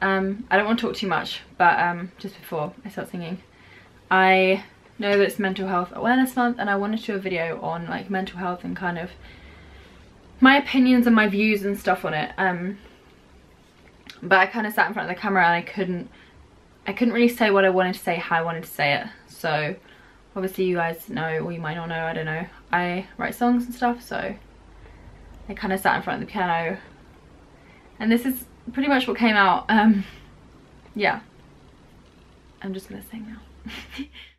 um, I don't want to talk too much, but um, just before I start singing, I know that it's Mental Health Awareness Month and I wanted to do a video on like mental health and kind of my opinions and my views and stuff on it. Um, but I kind of sat in front of the camera and I couldn't, I couldn't really say what I wanted to say, how I wanted to say it. So obviously you guys know, or you might not know, I don't know. I write songs and stuff, so I kind of sat in front of the piano and this is pretty much what came out. Um, yeah, I'm just gonna sing now.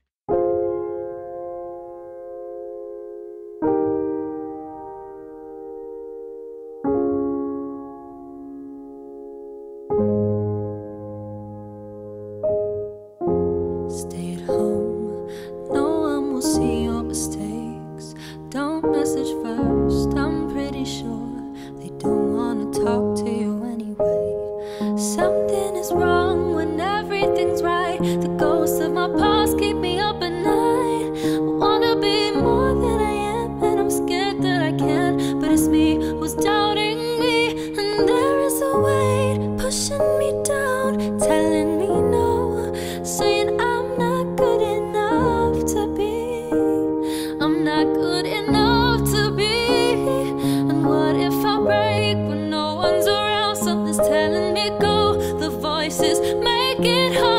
The ghosts of my past keep me up at night. I wanna be more than I am, and I'm scared that I can't. But it's me who's doubting me, and there is a weight pushing me down, telling me no, saying I'm not good enough to be. I'm not good enough to be. And what if I break when no one's around? Something's telling me go. The voices make it hard.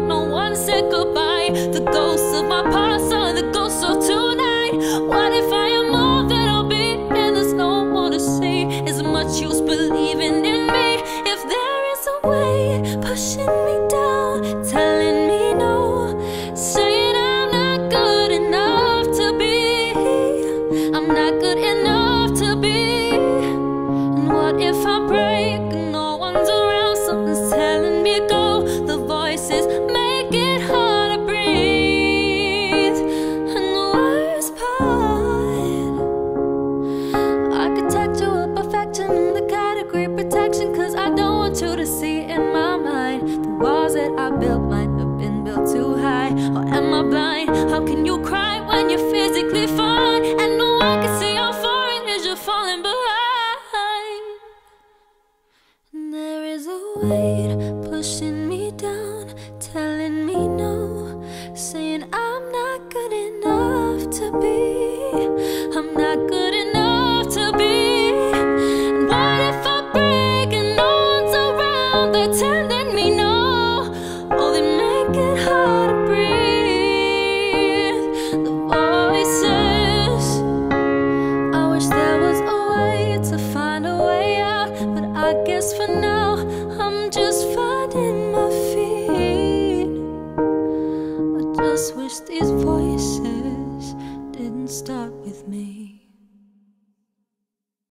Good enough to be. And what if I break no one's around? Something's telling me to go. The voices make it hard to breathe. And the worst part, architectural perfection in the category protection. Cause I don't want you to see in my mind. The walls that I built might have been built too high. Or am I blind? How can you cry when you're physically fine? weight pushing me down, telling me no, saying I'm not good enough to be. I'm not good enough to be. And what if I break and no one's around? They're telling me no, oh, they make it hard to breathe. The voices, I wish there was a way to find a way out, but I guess for now. Just wish these voices didn't start with me.